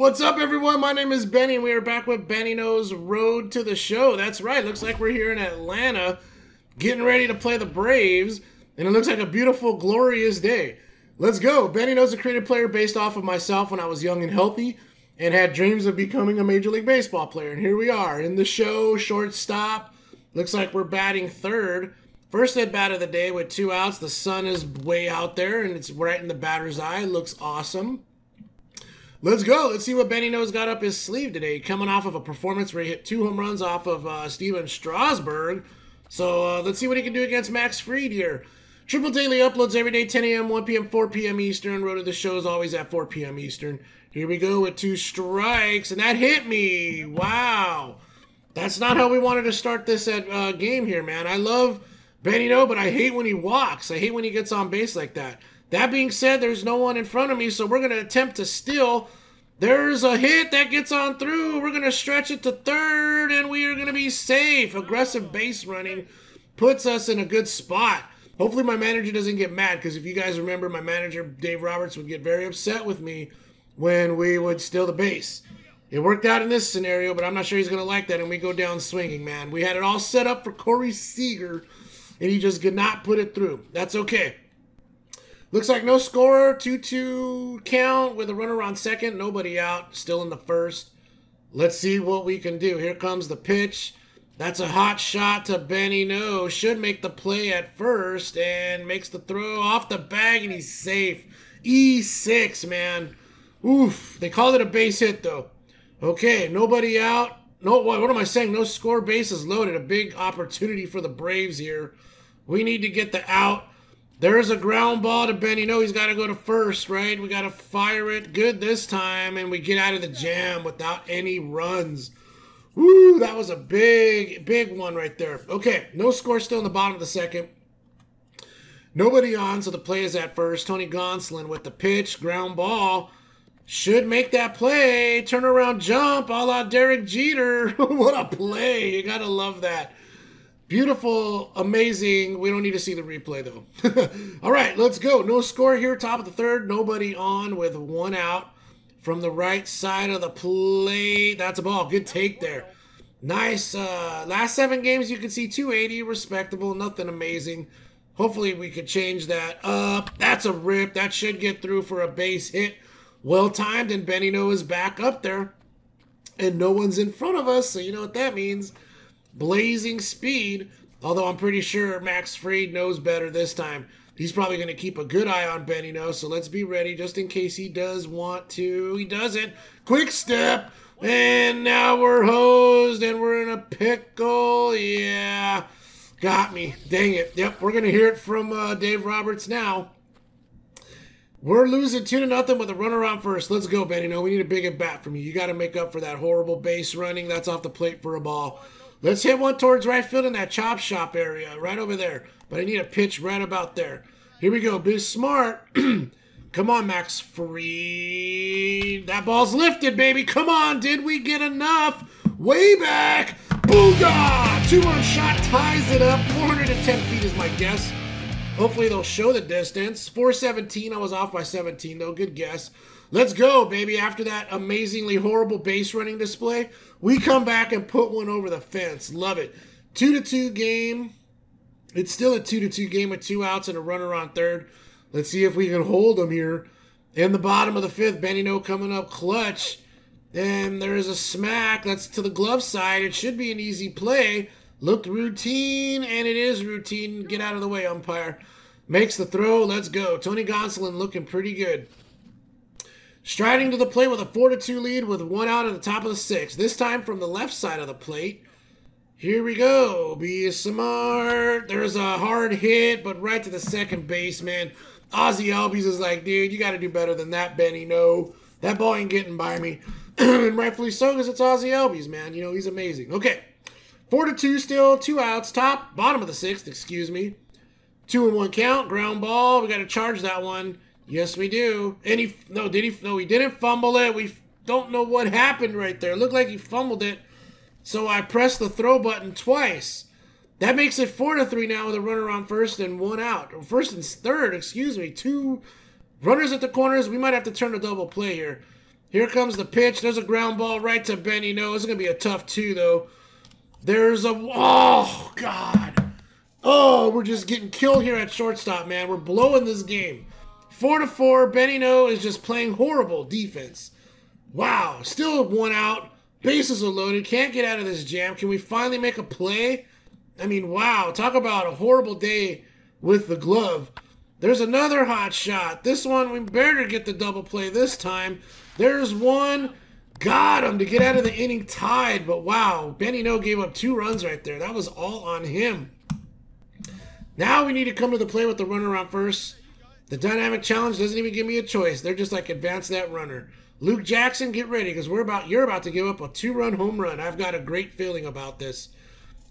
What's up, everyone? My name is Benny, and we are back with Benny No's Road to the Show. That's right. Looks like we're here in Atlanta, getting ready to play the Braves, and it looks like a beautiful, glorious day. Let's go. Benny No's a creative player based off of myself when I was young and healthy, and had dreams of becoming a Major League Baseball player. And here we are in the show, shortstop. Looks like we're batting third. First at bat of the day with two outs. The sun is way out there, and it's right in the batter's eye. Looks awesome. Let's go. Let's see what Benny No's got up his sleeve today. Coming off of a performance where he hit two home runs off of uh, Stephen Strasburg. So uh, let's see what he can do against Max Fried here. Triple Daily uploads every day, 10 a.m., 1 p.m., 4 p.m. Eastern. Road to the show is always at 4 p.m. Eastern. Here we go with two strikes, and that hit me. Wow. That's not how we wanted to start this at, uh, game here, man. I love Benny No, but I hate when he walks. I hate when he gets on base like that. That being said, there's no one in front of me, so we're going to attempt to steal. There's a hit that gets on through. We're going to stretch it to third, and we are going to be safe. Aggressive base running puts us in a good spot. Hopefully, my manager doesn't get mad because if you guys remember, my manager, Dave Roberts, would get very upset with me when we would steal the base. It worked out in this scenario, but I'm not sure he's going to like that, and we go down swinging, man. We had it all set up for Corey Seager, and he just could not put it through. That's okay. Looks like no score, 2 2 count with a runner on second, nobody out, still in the first. Let's see what we can do. Here comes the pitch. That's a hot shot to Benny No. Should make the play at first and makes the throw off the bag and he's safe. E6, man. Oof. They called it a base hit though. Okay, nobody out. No, what, what am I saying? No score, bases loaded. A big opportunity for the Braves here. We need to get the out. There's a ground ball to Benny. No, he's got to go to first, right? We got to fire it good this time, and we get out of the jam without any runs. Woo, that was a big, big one right there. Okay, no score still in the bottom of the second. Nobody on, so the play is at first. Tony Gonsolin with the pitch, ground ball. Should make that play. Turn around jump a la Derek Jeter. what a play. You got to love that. Beautiful, amazing. We don't need to see the replay though. All right, let's go. No score here, top of the third. Nobody on with one out from the right side of the plate. That's a ball. Good take there. Nice. Uh, last seven games, you can see 280, respectable, nothing amazing. Hopefully, we could change that up. That's a rip. That should get through for a base hit. Well timed, and Benny No is back up there. And no one's in front of us, so you know what that means blazing speed. Although I'm pretty sure Max Fried knows better this time. He's probably going to keep a good eye on Benny No, so let's be ready just in case he does want to. He doesn't. Quick step. And now we're hosed and we're in a pickle. Yeah. Got me. Dang it. Yep, we're going to hear it from uh, Dave Roberts now. We're losing 2 to nothing with a runner on first. Let's go, Benny. No, we need a big at bat from you. You got to make up for that horrible base running. That's off the plate for a ball. Let's hit one towards right field in that chop shop area, right over there. But I need a pitch right about there. Here we go. Be smart. Come on, Max Fried. That ball's lifted, baby. Come on. Did we get enough? Way back. Booga! Two-run shot ties it up. 410 feet is my guess. Hopefully they'll show the distance. 417. I was off by 17, though. Good guess. Let's go, baby. After that amazingly horrible base running display, we come back and put one over the fence. Love it. Two to two game. It's still a two to two game with two outs and a runner on third. Let's see if we can hold them here. In the bottom of the fifth, Benny No coming up clutch. And there is a smack. That's to the glove side. It should be an easy play. Looked routine, and it is routine. Get out of the way, umpire. Makes the throw. Let's go. Tony Gonsolin looking pretty good. Striding to the plate with a 4 2 lead with one out at the top of the sixth. This time from the left side of the plate. Here we go. Be smart. There's a hard hit, but right to the second baseman. Ozzie Albies is like, dude, you got to do better than that, Benny. No, that ball ain't getting by me. and rightfully so, because it's Ozzie Albies, man. You know, he's amazing. Okay. Four to two still, two outs, top, bottom of the sixth, excuse me. Two and one count, ground ball. We got to charge that one. Yes, we do. And he no, did he? No, he didn't fumble it. We don't know what happened right there. It looked like he fumbled it. So I pressed the throw button twice. That makes it four to three now with a runner on first and one out. First and third, excuse me. Two runners at the corners. We might have to turn a double play here. Here comes the pitch. There's a ground ball right to Benny. No, it's to be a tough two, though. There's a. Oh, God. Oh, we're just getting killed here at shortstop, man. We're blowing this game. Four to four. Benny No is just playing horrible defense. Wow. Still one out. Bases are loaded. Can't get out of this jam. Can we finally make a play? I mean, wow. Talk about a horrible day with the glove. There's another hot shot. This one, we better get the double play this time. There's one. Got him to get out of the inning tied. But wow, Benny No gave up two runs right there. That was all on him. Now we need to come to the play with the runner on first. The dynamic challenge doesn't even give me a choice. They're just like advance that runner. Luke Jackson, get ready because we're about you're about to give up a two-run home run. I've got a great feeling about this.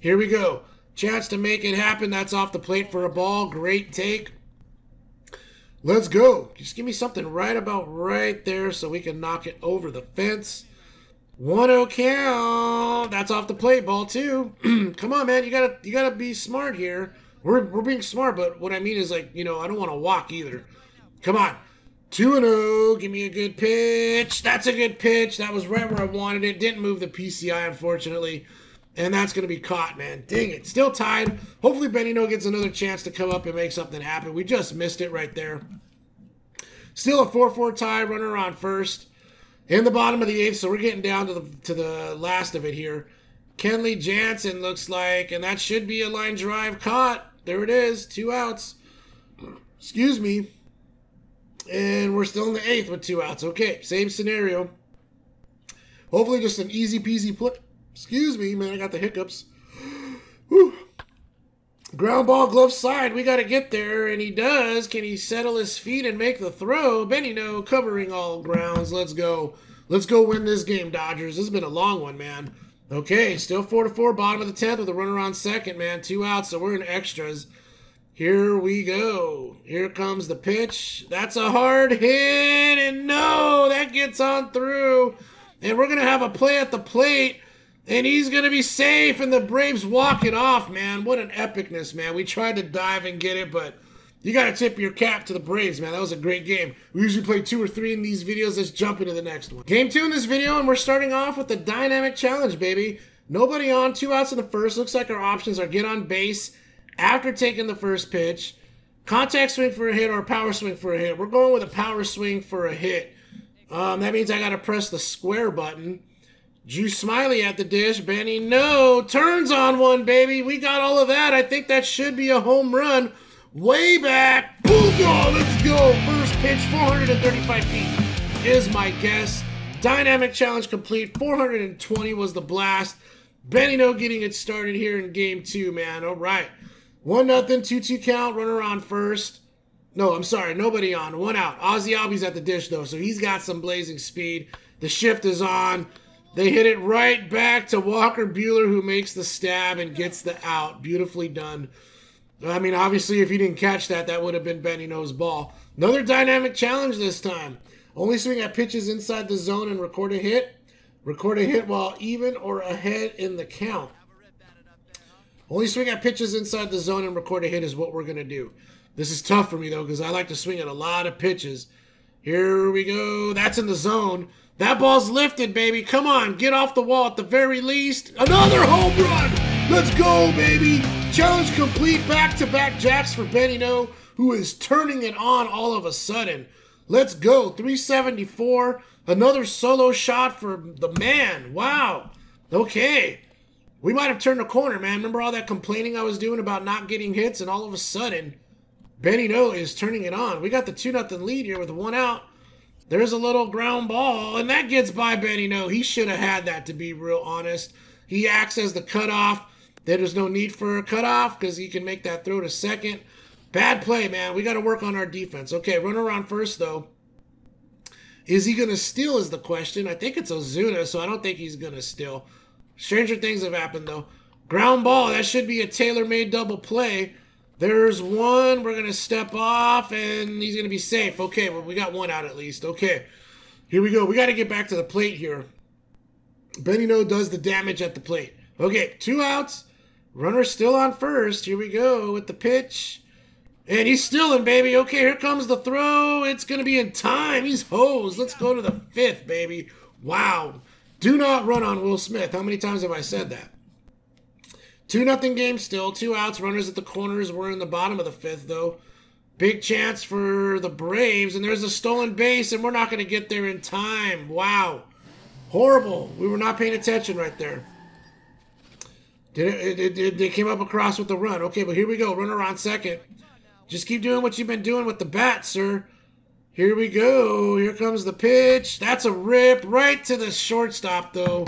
Here we go. Chance to make it happen. That's off the plate for a ball. Great take. Let's go. Just give me something right about right there so we can knock it over the fence. 1-0 count. That's off the plate. Ball two. Come on, man. You gotta you gotta be smart here. We're we're being smart, but what I mean is like, you know, I don't want to walk either. Come on. 2 and 0. Give me a good pitch. That's a good pitch. That was right where I wanted it. Didn't move the PCI, unfortunately. And that's going to be caught, man. Dang it. Still tied. Hopefully, Benny No gets another chance to come up and make something happen. We just missed it right there. Still a 4 4 tie. Runner on first. In the bottom of the eighth, so we're getting down to the to the last of it here. Kenley Jansen looks like, and that should be a line drive caught. There it is, two outs. Excuse me. And we're still in the eighth with two outs. Okay, same scenario. Hopefully, just an easy peasy play. Excuse me, man, I got the hiccups. Whew. Ground ball, glove side. We got to get there, and he does. Can he settle his feet and make the throw? Benny No covering all grounds. Let's go. Let's go win this game, Dodgers. This has been a long one, man. Okay, still 4 to 4, bottom of the 10th with a runner on second, man. Two outs, so we're in extras. Here we go. Here comes the pitch. That's a hard hit, and no, that gets on through. And we're to have a play at the plate, and he's to be safe, and the Braves walk it off, man. What an epicness, man. We tried to dive and get it, but you got to tip your cap to the Braves, man. That was a great game. We usually play two or three in these videos. Let's jump into the next one. Game two in this video, and we're starting off with the dynamic challenge, baby. Nobody on, two outs in the first. Looks like our options are get on base after taking the first pitch, contact swing for a hit, or power swing for a hit. We're going with a power swing for a hit. Um, that means I got to press the square button. Juice Smiley at the dish. Benny, no. Turns on one, baby. We got all of that. I think that should be a home run way back. Boom! Oh, let's go. First pitch, 435 feet is my guess. Dynamic challenge complete. 420 was the blast. Benny No getting it started here in game two, man. All right. 1 nothing, 2 2 count, runner on first. No, I'm sorry, nobody on. One out. Ozzie Albies at the dish, though, so he's got some blazing speed. The shift is on. They hit it right back to Walker Buehler, who makes the stab and gets the out. Beautifully done. I mean, obviously, if he didn't catch that, that would have been Benny No's ball. Another dynamic challenge this time. Only swing at pitches inside the zone and record a hit. Record a hit while even or ahead in the count. Only swing at pitches inside the zone and record a hit is what we're going to do. This is tough for me, though, because I like to swing at a lot of pitches. Here we go. That's in the zone. That ball's lifted, baby. Come on, get off the wall at the very least. Another home run. Let's go, baby. Challenge complete. Back-to-back jacks for Benny No, who is turning it on all of a sudden. Let's go. 374. Another solo shot for the man. Wow. Okay. We might have turned a corner, man. Remember all that complaining I was doing about not getting hits, and all of a sudden, Benny No is turning it on. We got the 2 0 lead here with one out. There's a little ground ball, and that gets by Benny No. He should have had that, to be real honest. He acts as the cutoff. There's no need for a cutoff because he can make that throw to second. Bad play, man. We got to work on our defense. Okay, run around first, though. Is he going to steal is the question. I think it's Ozuna, so I don't think he's going to steal. Stranger things have happened, though. Ground ball. That should be a tailor-made double play. There's one. We're going to step off, and he's going to be safe. Okay, well, we got one out at least. Okay, here we go. We got to get back to the plate here. Benny No does the damage at the plate. Okay, two outs. Runner still on first. Here we go with the pitch. And he's stealing, baby. Okay, here comes the throw. It's going to be in time. He's hosed. Let's go to the fifth, baby. Wow. Do not run on Will Smith. How many times have I said that? 2 nothing game still. Two outs. Runners at the corners. We're in the bottom of the fifth, though. Big chance for the Braves. And there's a stolen base, and we're not going to get there in time. Wow. Horrible. We were not paying attention right there. Did it, it, they came up across with the run. Okay, but here we go. Runner on second. Just keep doing what you've been doing with the bat, sir. Here we go. Here comes the pitch. That's a rip right to the shortstop, though.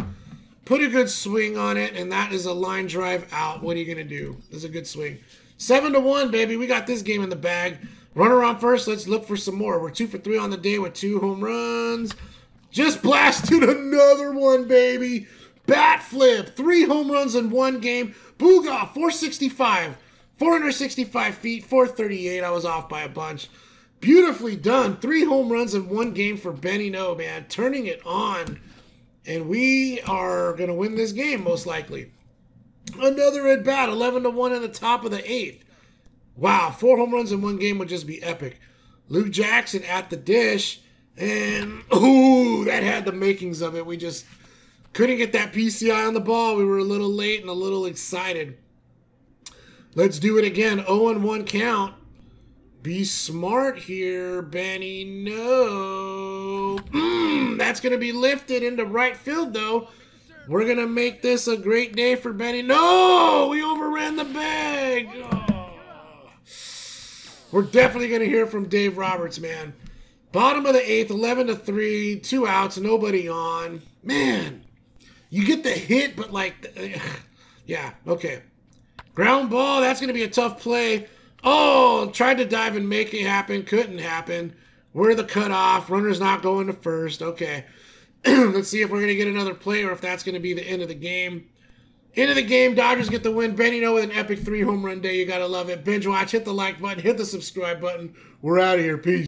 Put a good swing on it, and that is a line drive out. What are you going to do? That's a good swing. Seven to one, baby. We got this game in the bag. Runner on first. Let's look for some more. We're two for three on the day with two home runs. Just blasted another one, baby. Bat flip. Three home runs in one game. Booga, 465. 465 feet, 438. I was off by a bunch. Beautifully done. Three home runs in one game for Benny No, man. Turning it on. And we are going to win this game, most likely. Another at bat, 11 to 1 in the top of the eighth. Wow, four home runs in one game would just be epic. Luke Jackson at the dish. And, ooh, that had the makings of it. We just couldn't get that PCI on the ball. We were a little late and a little excited. Let's do it again. 0 1 count. Be smart here, Benny. No. Mm, that's going to be lifted into right field, though. We're going to make this a great day for Benny. No! We overran the bag. Oh. We're definitely going to hear from Dave Roberts, man. Bottom of the eighth, 11 to 3, two outs, nobody on. Man, you get the hit, but like, yeah, okay. Ground ball, that's going to be a tough play. Oh, tried to dive and make it happen. Couldn't happen. We're the cutoff. Runner's not going to first. Okay. Let's see if we're going to get another play or if that's going to be the end of the game. End of the game, Dodgers get the win. Benny with an epic three home run day. You got to love it. Binge watch, hit the like button, hit the subscribe button. We're out of here. Peace.